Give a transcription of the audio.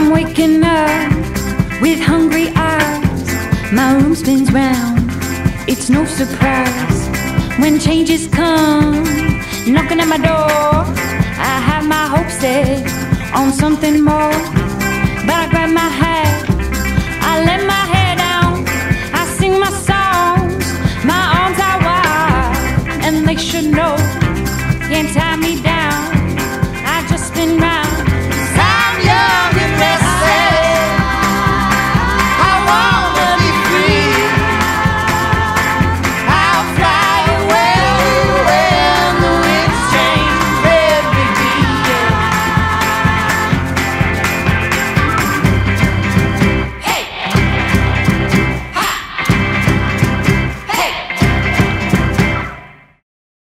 I'm waking up with hungry eyes. My room spins round. It's no surprise when changes come knocking at my door. I have my hopes set on something more, but I grab my hat. I let my hair down. I sing my songs. My arms are wide, and they should know. Can't